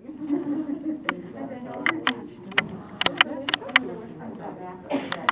Thank you.